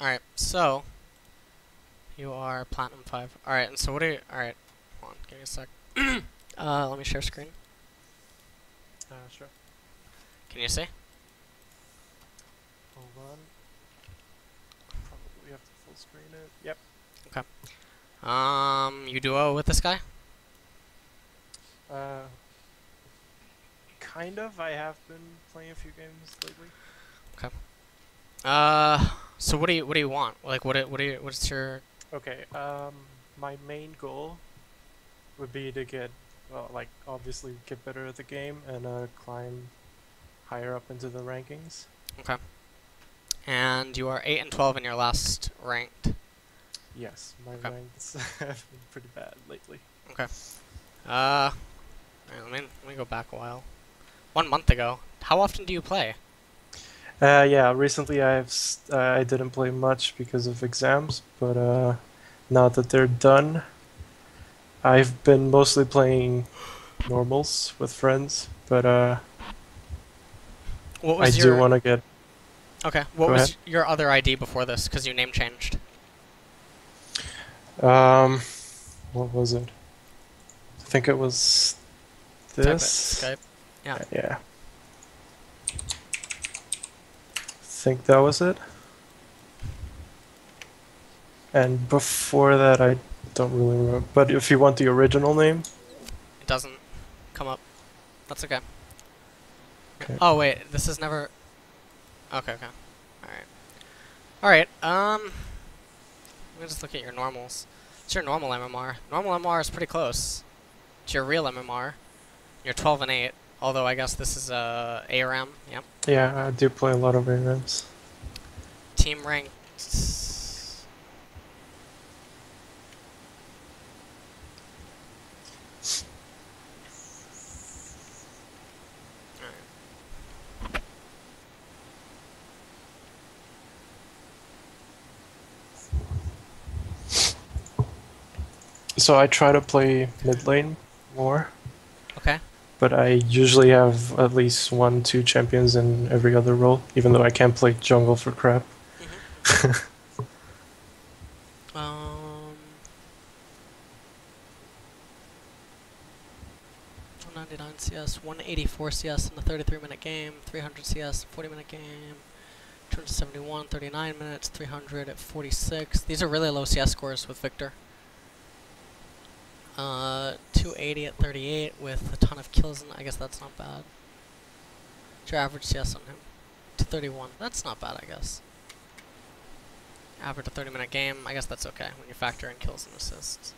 Alright, so you are platinum five. Alright, and so what are you alright, hold on, give me a sec. uh let me share screen. Uh, sure. Can you see? Hold on. Probably have to full screen it. Yep. Okay. Um you duo with this guy? Uh, kind of. I have been playing a few games lately. Okay. Uh so what do you what do you want? Like what what do you what's your Okay. Um, my main goal would be to get, well, like obviously get better at the game and uh, climb higher up into the rankings. Okay. And you are eight and twelve in your last ranked. Yes, my Okay. ranks have been pretty bad lately. Okay. Uh let me let me go back a while. One month ago. How often do you play? Uh, yeah, recently I've uh, I didn't play much because of exams, but uh, now that they're done, I've been mostly playing normals with friends. But uh, What I was do want to get. Okay, what Go was ahead. your other ID before this? Because your name changed. Um, what was it? I think it was Type it, this. Skype. Yeah. Yeah. I think that was it. And before that, I don't really remember. But if you want the original name, It doesn't come up. That's okay. Okay. Oh wait, this is never. Okay, okay. All right. All right. Um. Let me just look at your normals. It's your normal MMR. Normal MMR is pretty close to your real MMR. You're 12 and 8. Although I guess this is a uh, ARAM. Yep. Yeah, I do play a lot of ARAMs. Team ranked. Alright. So I try to play mid lane more. But I usually have at least one, two champions in every other role, even though I can't play jungle for crap. Um, 199 CS, 184 CS in the 33 minute game, 300 CS, 40 minute game, 271, 39 minutes, 300 at 46. These are really low CS scores with Viktor. Uh, 280 at 38 with a ton of kills, and I guess that's not bad. What's your average CS on him? 231. That's not bad, I guess. Average a 30 minute game. I guess that's okay when you factor in kills and assists.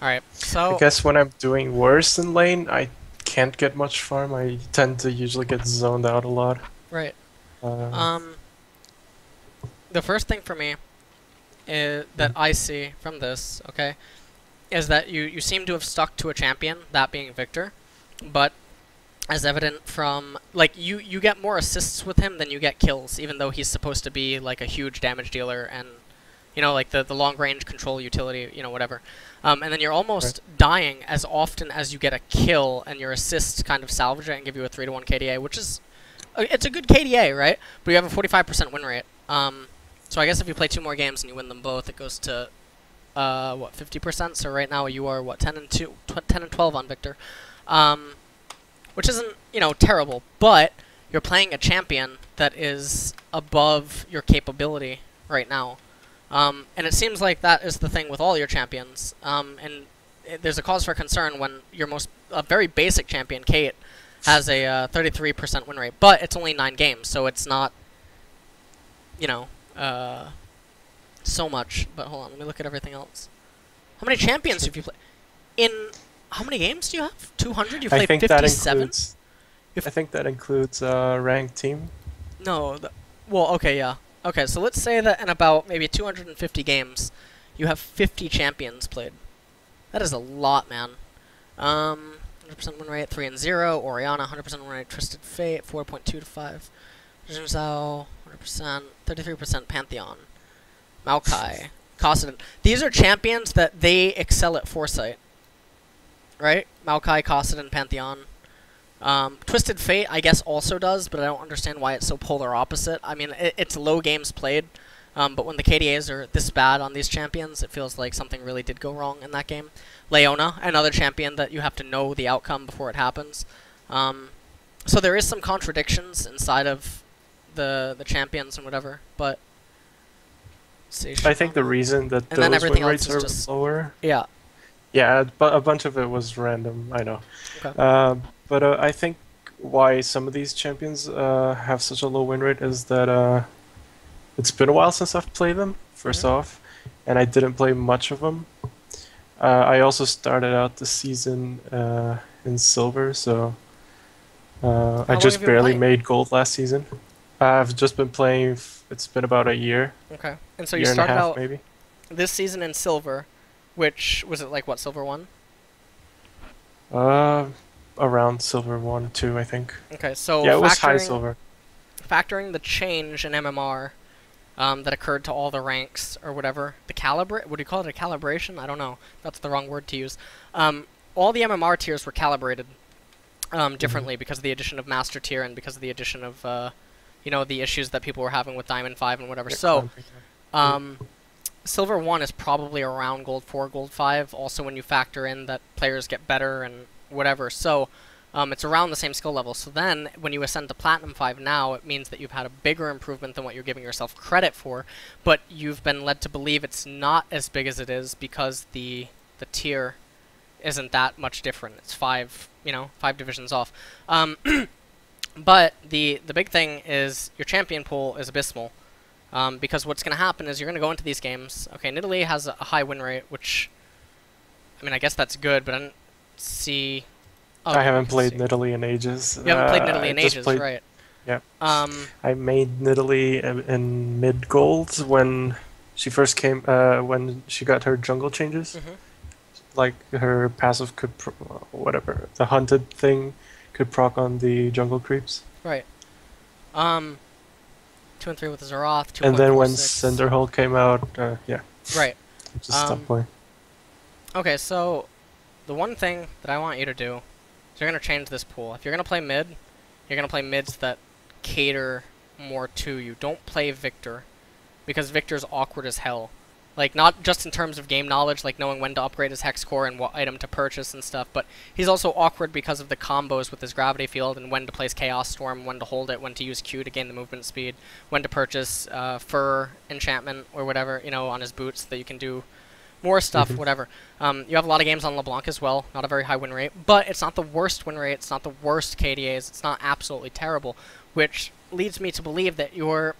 Alright, so. I guess when I'm doing worse in lane, I can't get much farm. I tend to usually get zoned out a lot. Right. Uh, Um. The first thing for me is that I see from this, okay, is that you you seem to have stuck to a champion, that being Viktor, but as evident from like you you get more assists with him than you get kills, even though he's supposed to be like a huge damage dealer and you know like the the long range control utility, you know whatever. Um, and then you're almost dying as often as you get a kill, and your assists kind of salvage it and give you a three to one KDA, which is uh, it's a good KDA, right? But you have a 45% win rate. Um, so I guess if you play two more games and you win them both, it goes to uh, what 50%. So right now you are what 10 and two, tw- 10 and 12 on Viktor, um, which isn't you know terrible, but you're playing a champion that is above your capability right now. Um, and it seems like that is the thing with all your champions. Um, and it, there's a cause for concern when your most a very basic champion, Kate, has a uh, 33% win rate, but it's only nine games, so it's not, you know, uh, so much. But hold on, let me look at everything else. How many champions have you played? In how many games do you have? 200? You played think that 57? includes. I think that includes uh, ranked team. No. The, well, okay, yeah. Okay, so let's say that in about maybe 250 games, you have 50 champions played. That is a lot, man. Um, 100% win rate, 3 and 0. Orianna, 100% win rate. Twisted Fate, 4.2 to 5. Xin Zhao, 100%. 33% Pantheon. Maokai. Kassadin. These are champions that they excel at foresight. Right? Maokai, Kassadin, Pantheon. Um, Twisted Fate, I guess, also does, but I don't understand why it's so polar opposite. I mean, it, it's low games played, um, but when the KDAs are this bad on these champions, it feels like something really did go wrong in that game. Leona, another champion that you have to know the outcome before it happens. Um, so there is some contradictions inside of the the champions and whatever, but. I think the reason that And those win rates are just- lower Yeah. Yeah, but a bunch of it was random. I know. Okay. Uh, but uh, I think why some of these champions uh, have such a low win rate is that uh, it's been a while since I've played them. 1st Mhm. off, and I didn't play much of them. Uh, I also started out the season uh, in silver, so uh, I just barely playing? made gold last season. I've just been playing. It's been about a year, Okay. And so you year and a started half out maybe. this season in silver, which was it like what silver one? Uh, around silver one, two, I think. Okay, so yeah, it was high silver. factoring the change in MMR um, that occurred to all the ranks or whatever, the calibra would you call it a calibration? I don't know. That's the wrong word to use. Um, all the MMR tiers were calibrated um, differently because of the addition of Master Tier and because of the addition of, uh, you know, the issues that people were having with Diamond 5 and whatever. So, um, Silver 1 is probably around Gold 4, Gold 5, also when you factor in that players get better and whatever. So, um, it's around the same skill level. So then, when you ascend to Platinum 5 now, it means that you've had a bigger improvement than what you're giving yourself credit for, but you've been led to believe it's not as big as it is because the the tier isn't that much different. It's five, you know, five divisions off. Um, but the the big thing is your champion pool is abysmal. Um, because what's going to happen is you're going to go into these games. Okay, Nidalee has a high win rate, which, I mean, I guess that's good, but I don't see. Oh, I haven't played see. Nidalee in ages. You haven't played Uh, Nidalee I in ages, played- right? Yep. Um, I made Nidalee in- in mid gold when she first came. Uh, when she got her jungle changes, mhm. like her passive could, pro- whatever the hunted thing, could proc on the jungle creeps. Right. Um, two and three with the Xerath. Two and then when Cinderhulk came out, uh, yeah, Right. just Um, stopped playing. Okay, so the one thing that I want you to do is you're gonna change this pool. If you're gonna play mid, you're gonna play mids that cater more to you. Don't play Viktor, because Viktor's awkward as hell. Like not just in terms of game knowledge, like knowing when to upgrade his hex core and what item to purchase and stuff, but he's also awkward because of the combos with his gravity field and when to place Chaos Storm, when to hold it, when to use Q to gain the movement speed, when to purchase uh, Fur enchantment or whatever, you know, on his boots that you can do more stuff, Mhm. whatever. Um, you have a lot of games on LeBlanc as well, not a very high win rate, but it's not the worst win rate, it's not the worst KDAs, it's not absolutely terrible, which leads me to believe that your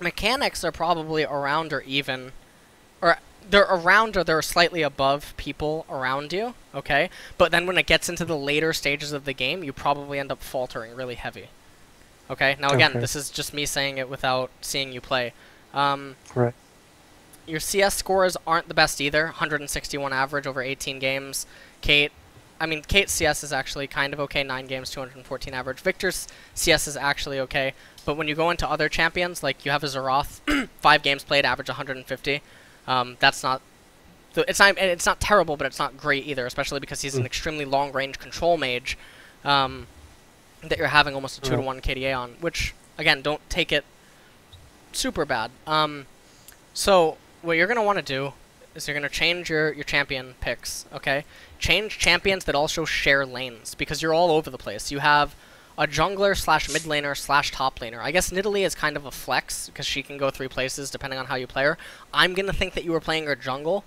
mechanics are probably around or even, or they're around or they're slightly above people around you, okay? But then when it gets into the later stages of the game, you probably end up faltering really heavy. Okay? Now again, Okay. this is just me saying it without seeing you play. Um, Right. your CS scores aren't the best either. 161 average over 18 games. Kate, I mean, Kate's CS is actually kind of okay. 9 games, 214 average. Viktor's CS is actually okay. But when you go into other champions, like you have a Xerath, 5 games played, average 150. Um, that's not. th- It's not. It's not terrible, but it's not great either. Especially because he's an Mm. extremely long-range control mage, um, that you're having almost a two to one KDA on. Which again, don't take it super bad. Um, so what you're gonna want to do is you're gonna change your your champion picks. Okay, change champions that also share lanes because you're all over the place. You have a jungler slash mid laner slash top laner. I guess Nidalee is kind of a flex because she can go three places depending on how you play her. I'm gonna think that you were playing her jungle.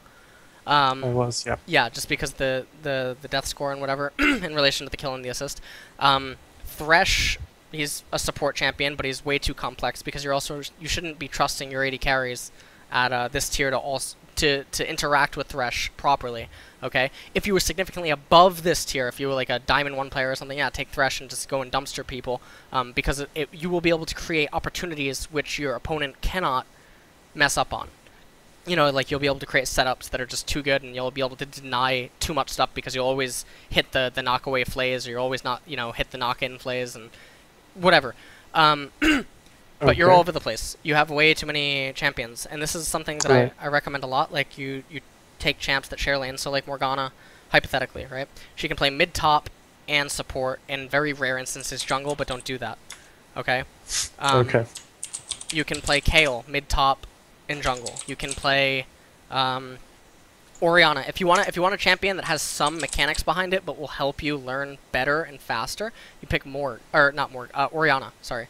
Um, I was, yeah. yeah, just because the the the death score and whatever in relation to the kill and the assist. Um, Thresh, he's a support champion, but he's way too complex because you're also you shouldn't be trusting your AD carries at uh, this tier to also to to interact with Thresh properly. Okay, if you were significantly above this tier, if you were like a Diamond One player or something, yeah, take Thresh and just go and dumpster people, um, because it, it, you will be able to create opportunities which your opponent cannot mess up on you know, like you'll be able to create setups that are just too good, and you'll be able to deny too much stuff because you'll always hit the the knockaway flays, or you'll always not, you know, hit the knock-in flays and whatever. Um, but you're all over the place. You have way too many champions, and this is something that Right. I, I recommend a lot. Like you you take champs that share lanes, so like Morgana, hypothetically, right? She can play mid top and support. In very rare instances, jungle, but don't do that. Okay. Um, okay. You can play Kayle mid top in jungle. You can play um, Orianna. If you want if you want a champion that has some mechanics behind it, but will help you learn better and faster, you pick Morg or not Morg, uh, Orianna. Sorry,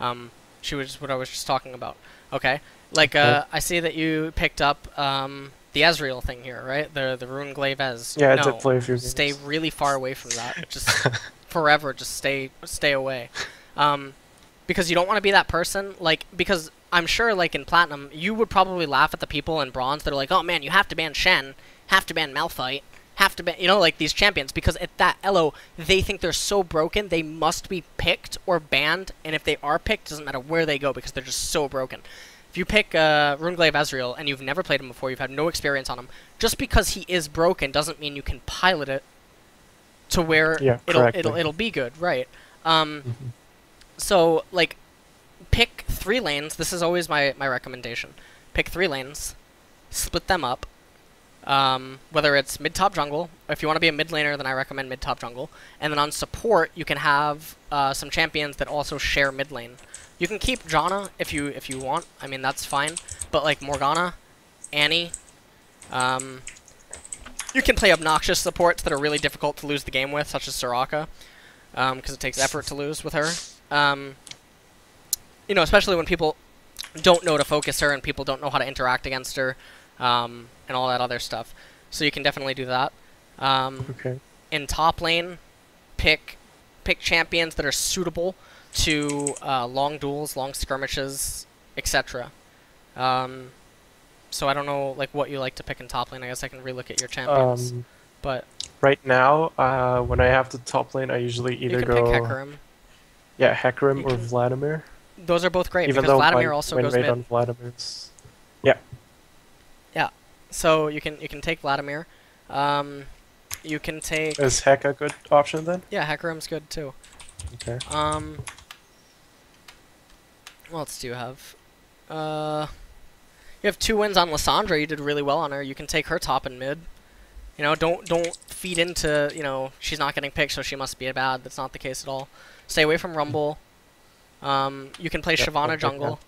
um, she was what I was just talking about. Okay, like uh, I see that you picked up um, the Ezreal thing here, right? The the Rune Glaive Ez. Yeah, no, play a few games. Stay really far away from that. Just forever. Just stay stay away. Um, because you don't want to be that person. Like because I'm sure, like in Platinum, you would probably laugh at the people in Bronze that are like, "Oh man, you have to ban Shen, have to ban Malphite, have to ban," you know, like these champions, because at that elo, they think they're so broken, they must be picked or banned, and if they are picked, doesn't matter where they go because they're just so broken. If you pick uh, Runeglaive Ezreal and you've never played him before, you've had no experience on him, just because he is broken doesn't mean you can pilot it to where Yeah, it'll correctly. it'll it'll be good, right? Um, Mhm. so like pick three lanes. This is always my, my recommendation. Pick three lanes, split them up. Um, whether it's mid top jungle, if you want to be a mid laner, then I recommend mid top jungle. And then on support, you can have uh, some champions that also share mid lane. You can keep Janna if you if you want. I mean that's fine. But like Morgana, Annie, um, you can play obnoxious supports that are really difficult to lose the game with, such as Soraka, because it takes effort to lose with her. Um, you know, especially when people don't know to focus her and people don't know how to interact against her, um, and all that other stuff. So you can definitely do that. Um, Okay. in top lane, pick pick champions that are suitable to uh, long duels, long skirmishes, etc. Um, so I don't know like what you like to pick in top lane. I guess I can relook at your champions. Um, but right now, uh, when I have the top lane, I usually you either can go pick Hecarim. yeah Hecarim or Vladimir. Those are both great Even because Vladimir my also win goes mid. on Vladimir's Yeah. Yeah. So you can you can take Vladimir. Um, you can take is Heck a good option then? yeah Hecarim's good too. Okay. Um, what else do you have? Uh, you have two wins on Lissandra. You did really well on her. You can take her top and mid. You know, don't don't feed into you know she's not getting picked, so she must be bad. That's not the case at all. Stay away from Rumble. Um, you can play Yep, Shyvana jungle.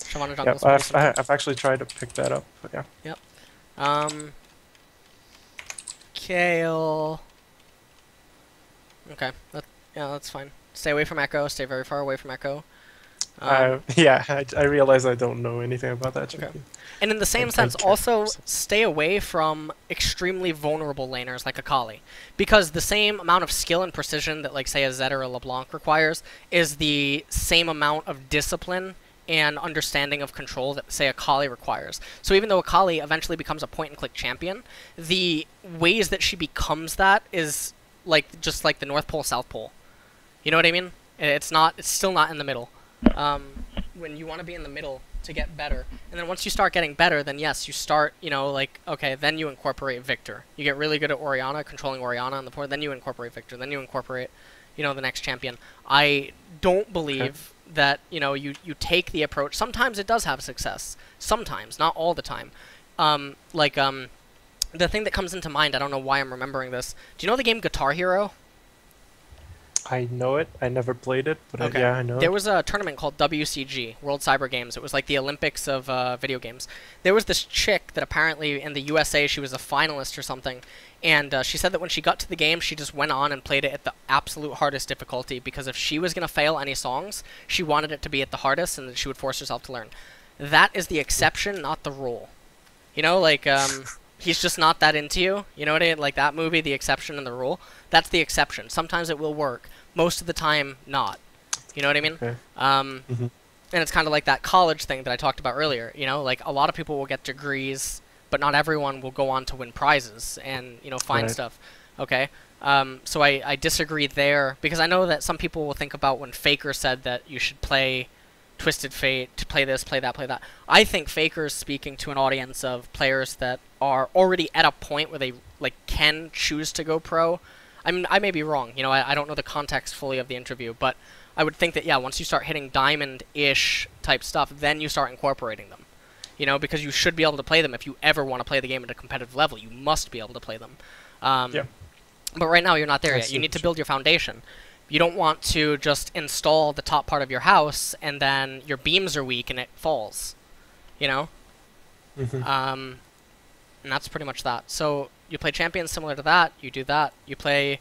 Shyvana jungle. pretty I've. I've actually tried to pick that up. But yeah. Um, Kayle. Okay, that, yeah, that's fine. Stay away from Ekko. Stay very far away from Ekko. Um, I, yeah, I, I realize I don't know anything about that. Okay. and in the same I sense, also stay away from extremely vulnerable laners like Akali, because the same amount of skill and precision that, like, say, a Zed or a LeBlanc requires is the same amount of discipline and understanding of control that, say, Akali requires. So even though Akali eventually becomes a point-and-click champion, the ways that she becomes that is like just like the North Pole, South Pole. You know what I mean? It's not. It's still not in the middle. Um, when you want to be in the middle to get better, and then once you start getting better, then yes, you start. You know, like okay, then you incorporate Viktor. You get really good at Orianna, controlling Orianna on the board. Then you incorporate Viktor. Then you incorporate, you know, the next champion. I don't believe that you know you you take the approach. Sometimes it does have success. Sometimes, not all the time. Um, like um, the thing that comes into mind. I don't know why I'm remembering this. Do you know the game Guitar Hero? I know it. I never played it, but Okay. I, yeah, I know. There it. was a tournament called WCG, World Cyber Games. It was like the Olympics of uh, video games. There was this chick that apparently in the USA she was a finalist or something, and uh, she said that when she got to the game, she just went on and played it at the absolute hardest difficulty because if she was gonna fail any songs, she wanted it to be at the hardest, and that she would force herself to learn. That is the exception, not the rule. You know, like um, he's just not that into you. You know what I mean? Like that movie, The Exception and the Rule. That's the exception. Sometimes it will work. Most of the time, not. You know what I mean? Okay. Um, Mhm. And it's kind of like that college thing that I talked about earlier. You know, like a lot of people will get degrees, but not everyone will go on to win prizes and you know find Right. stuff. Okay. Um, so I, I disagree there because I know that some people will think about when Faker said that you should play Twisted Fate to play this, play that, play that. I think Faker's speaking to an audience of players that are already at a point where they like can choose to go pro. I mean, I may be wrong. You know, I, I don't know the context fully of the interview, but I would think that yeah, once you start hitting diamond-ish type stuff, then you start incorporating them. You know, because you should be able to play them if you ever want to play the game at a competitive level. You must be able to play them. Um, Yeah. But right now you're not there I yet. You need to build your foundation. You don't want to just install the top part of your house and then your beams are weak and it falls. You know? Mhm. Um, and that's pretty much that. So you play champions similar to that. You do that. You play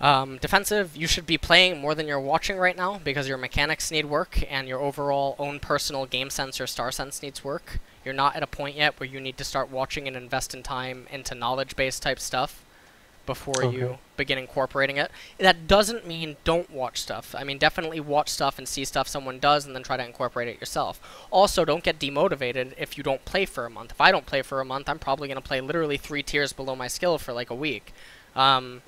um, defensive. You should be playing more than you're watching right now because your mechanics need work and your overall own personal game sense or star sense needs work. You're not at a point yet where you need to start watching and invest in time into knowledge-based type stuff before you begin incorporating it. That doesn't mean don't watch stuff. I mean, definitely watch stuff and see stuff someone does and then try to incorporate it yourself. Also, don't get demotivated if you don't play for a month. If I don't play for a month, I'm probably going to play literally three tiers below my skill for like a week. Um,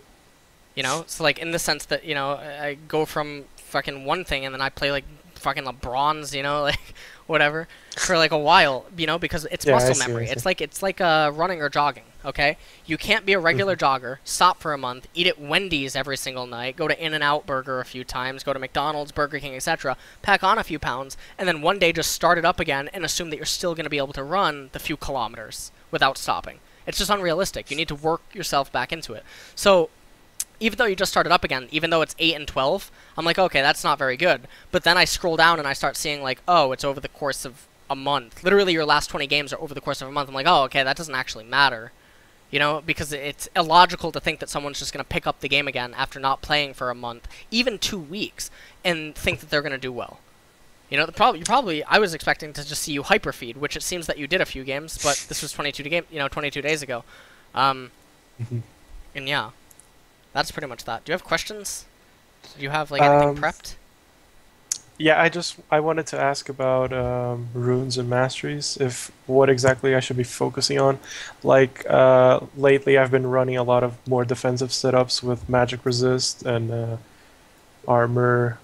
you know, so like in the sense that, you know, I I go from fucking one thing and then I play like fucking LeBron's, you know, like whatever, for like a while, you know, because it's Yeah, muscle see, memory. It's like it's like uh, running or jogging. Okay, you can't be a regular Mm-hmm. jogger, stop for a month, eat at Wendy's every single night, go to In-N-Out Burger a few times, go to McDonald's, Burger King, etc., pack on a few pounds, and then one day just start it up again and assume that you're still going to be able to run the few kilometers without stopping. It's just unrealistic. You need to work yourself back into it. So even though you just started up again, even though it's 8 and 12, I'm like, okay, that's not very good. But then I scroll down and I start seeing, like, oh, it's over the course of a month. Literally, your last 20 games are over the course of a month. I'm like, oh, okay, that doesn't actually matter. You know, because it's illogical to think that someone's just going to pick up the game again after not playing for a month, even two weeks, and think that they're going to do well. You know, the problem you probably I was expecting to just see you hyperfeed, which it seems that you did a few games, but this was 22 to game, you know, 22 days ago. Um, and yeah, that's pretty much that. Do you have questions? Do you have like anything Um, prepped? Yeah, I just I wanted to ask about um, runes and masteries. If what exactly I should be focusing on. Like uh, lately, I've been running a lot of more defensive setups with magic resist and uh, armor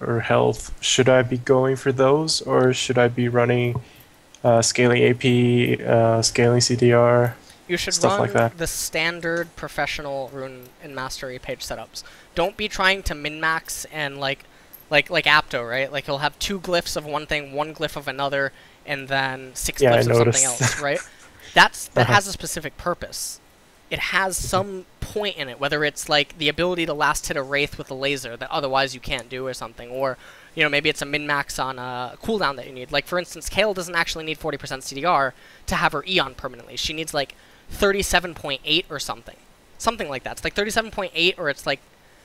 or health. Should I be going for those, or should I be running uh, scaling AP, uh, scaling CDR? You should stuff run like the standard professional rune and mastery page setups. Don't be trying to min max and like like like Apto, right? Like he'll have two glyphs of one thing, one glyph of another, and then six Yeah, I glyphs of something else, right? That's that Uh-huh. has a specific purpose. It has some point in it, whether it's like the ability to last hit a wraith with a laser that otherwise you can't do or something, or you know maybe it's a min max on a cooldown that you need. Like for instance, Kayle doesn't actually need 40% CDR to have her Eon permanently. She needs like 37.8 or something, something like that. It's like 37.8 or it's like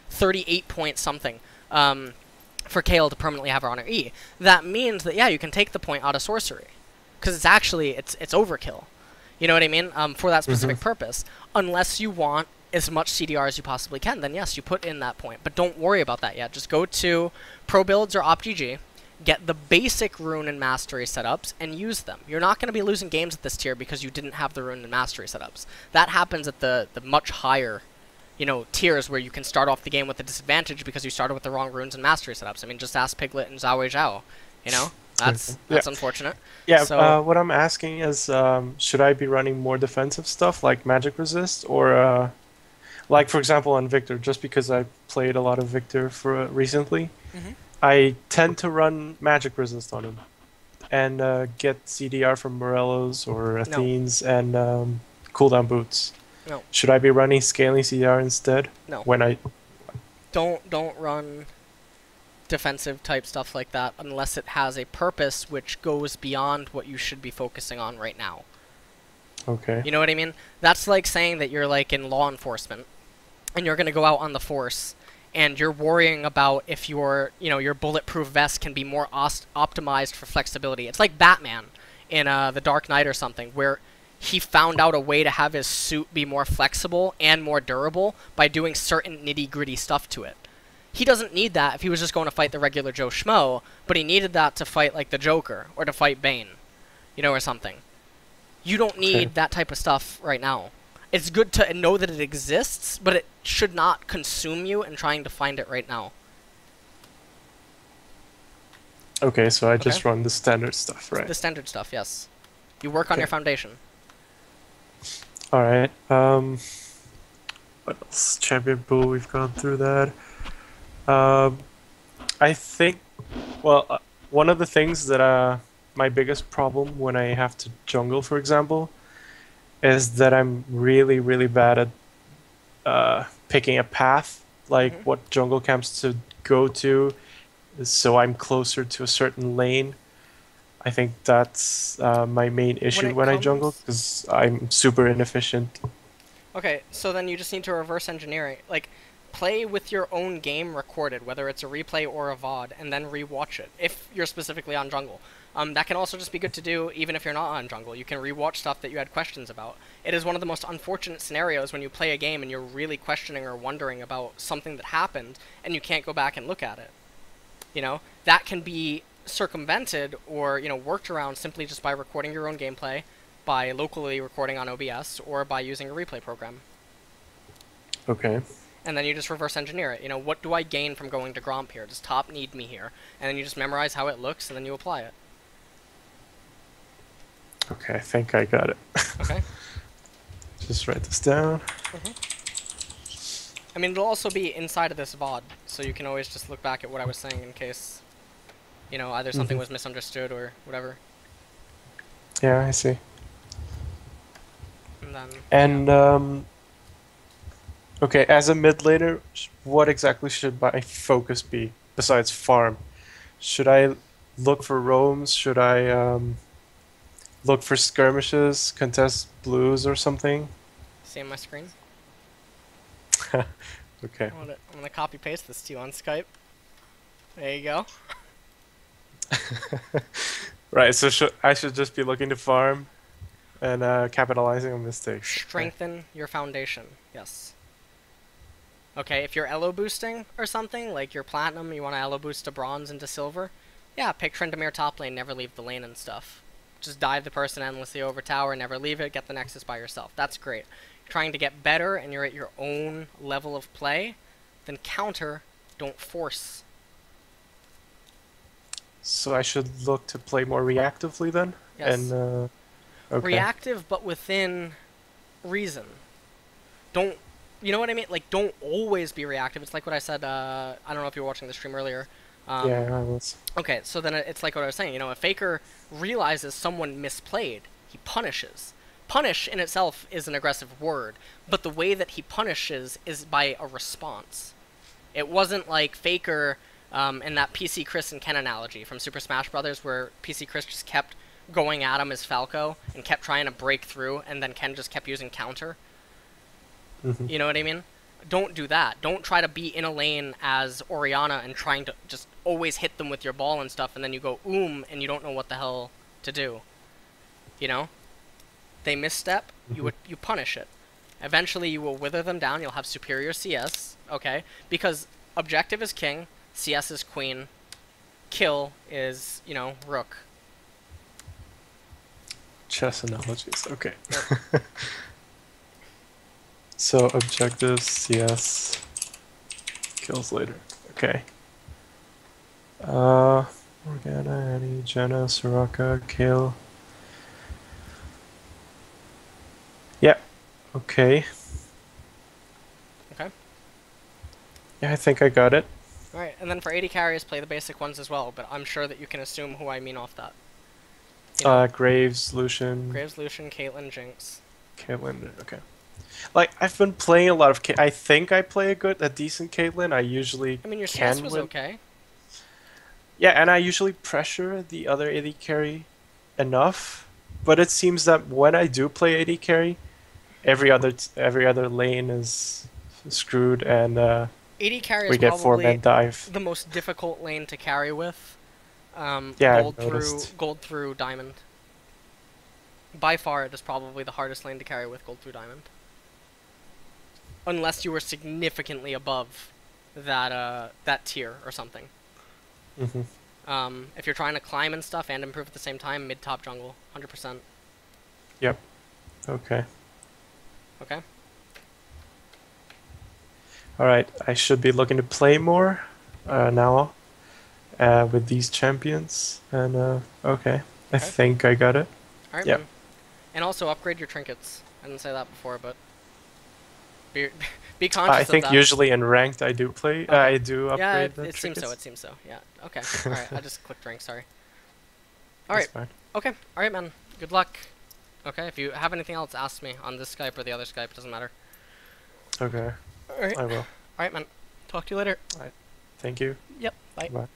38 point something. Um, for Kayle to permanently have her on her E. That means that yeah, you can take the point out of sorcery, because it's actually it's it's overkill. You know what I mean? Um, for that specific purpose, unless you want as much CDR as you possibly can, then yes, you put in that point. But don't worry about that yet. Just go to Pro Builds or OP.GG, get the basic rune and mastery setups, and use them. You're not going to be losing games at this tier because you didn't have the rune and mastery setups. That happens at the the much higher you know, tiers where you can start off the game with a disadvantage because you started with the wrong runes and mastery setups. I mean, just ask Piglet and Zhao Wei Zhao. You know, that's Yeah. that's unfortunate. Yeah, So- uh, what I'm asking is, um, should I be running more defensive stuff like magic resist, or uh, like for example on Viktor, just because I played a lot of Viktor for uh, recently, Mhm. I tend to run magic resist on him, and uh, get CDR from Morello's or Athene's and um, cooldown boots. No. Should I be running scaling CDR instead? No. When I Don't don't run defensive type stuff like that unless it has a purpose which goes beyond what you should be focusing on right now. okay. You know what I mean? That's like saying that you're like in law enforcement and you're going to go out on the force and you're worrying about if your, you know, your bulletproof vest can be more os- optimized for flexibility. It's like Batman in uh, The Dark Knight or something where he found out a way to have his suit be more flexible and more durable by doing certain nitty-gritty stuff to it. He doesn't need that if he was just going to fight the regular Joe Schmo, but he needed that to fight like the Joker or to fight Bane, you know, or something. You don't need Okay. that type of stuff right now. It's good to know that it exists, but it should not consume you in trying to find it right now. Okay, so I just run the standard stuff, right? The standard stuff, yes. You work on Okay. your foundation. All right. Um, what else? Champion pool. We've gone through that. Um, I think. Well, uh, one of the things that uh, my biggest problem when I have to jungle, for example, is that I'm really, really bad at uh, picking a path, like Mhm. what jungle camps to go to, so I'm closer to a certain lane. I think that's uh, my main issue it when, I jungle because I'm super inefficient. Okay, so then you just need to reverse engineer it. Like, play with your own game recorded, whether it's a replay or a VOD, and then rewatch it, if you're specifically on jungle. Um, that can also just be good to do even if you're not on jungle. You can rewatch stuff that you had questions about. It is one of the most unfortunate scenarios when you play a game and you're really questioning or wondering about something that happened, and you can't go back and look at it. You know, that can be circumvented or, you know, worked around simply just by recording your own gameplay, by locally recording on OBS, or by using a replay program Okay. and then you just reverse engineer it. You know, what do I gain from going to Gromp here? Does top need me here? And then you just memorize how it looks, and then you apply it. Okay, I think I got it. Okay. Just write this down. I mean, it'll also be inside of this VOD, so you can always just look back at what I was saying in case, you know, either something Mhm. was misunderstood or whatever. Yeah, I see. And then, And um, okay, as a mid laner, what exactly should my focus be besides farm? Should I look for roams? Should I um, look for skirmishes, contest blues, or something? see my screen. Okay. I'm gonna, I'm gonna copy paste this to you on Skype. There you go. Right. So should, I should just be looking to farm and uh, capitalizing on mistakes. Okay. Strengthen your foundation. Yes. Okay, if you're elo boosting or something, like you're platinum, you want to elo boost to bronze into silver, yeah, pick Tryndamere top lane, never leave the lane and stuff. Just dive the person endlessly over tower, never leave it, get the nexus by yourself. That's great. Trying to get better and you're at your own level of play, then counter, don't force. So I should look to play more reactively then. Yes. And uh, okay. reactive but within reason don't you know what i mean like don't always be reactive it's like what i said uh, i don't know if you were watching the stream earlier um, yeah, I was. okay so then it's like what i was saying you know a faker realizes someone misplayed he punishes punish in itself is an aggressive word but the way that he punishes is by a response it wasn't like faker um, in that pc chris and ken analogy from super smash brothers where pc chris just kept going at him as falco and kept trying to break through and then ken just kept using counter Mhm. you know what I mean? Don't do that. Don't try to be in a lane as Orianna and trying to just always hit them with your ball and stuff, and then you go oom and you don't know what the hell to do. You know? They misstep, you Mhm. would you punish it. Eventually, you will wither them down. You'll have superior CS, okay? Because objective is king, CS is queen, kill is you know rook. Chess analogies. Okay. so objectives, CS, kills later. Okay. Uh, Morgana, Annie, Janna, Soraka, Kayle. Yeah. Okay. Okay. Yeah, I think I got it. All right, and then for AD carries, play the basic ones as well. But I'm sure that you can assume who I mean off that. You know, Uh, Graves, Lucian, Graves, Lucian, Caitlyn, Jinx. Caitlyn. Okay. Like I've been playing a lot of. Ca- I think I play a good, a decent Caitlyn. I usually I mean, your can was win. okay. Yeah, and I usually pressure the other AD carry enough, but it seems that when I do play AD carry, every other t- every other lane is screwed, and uh, AD carry we is get four probably man dive. the most difficult lane to carry with. Um, Yeah, gold through gold through diamond. By far, it is probably the hardest lane to carry with gold through diamond. Unless you were significantly above that uh, that tier or something. hmm Um, if you're trying to climb and stuff and improve at the same time, mid top jungle, 100%. Yep. Okay. Okay. All right. I should be looking to play more uh, now uh, with these champions, and uh, okay. I Okay. think I got it. All right, Yep. man. And also upgrade your trinkets. I didn't say that before, but be be conscious I think usually in ranked I do play. Okay. I do upgrade yeah, it, the it seems so. It seems so. Yeah. Okay. All right. I just clicked rank. Sorry. All right. Okay. All right, man. Good luck. Okay. If you have anything else, ask me on this Skype or the other Skype. It doesn't matter. Okay, Alright. I will. Alright, man. Talk to you later. All right. Thank you. Yep. Bye. Bye.